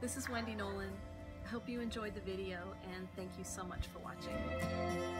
This is Wendy Nolan. I hope you enjoyed the video and thank you so much for watching.